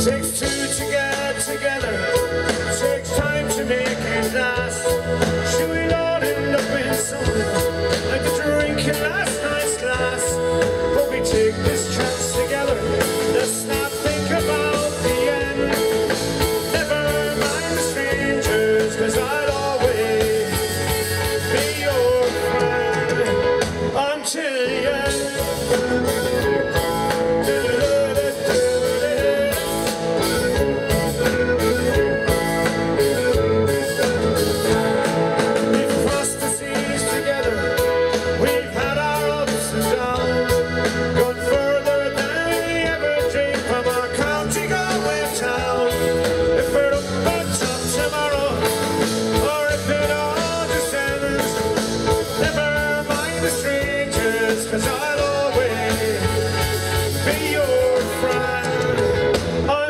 Six.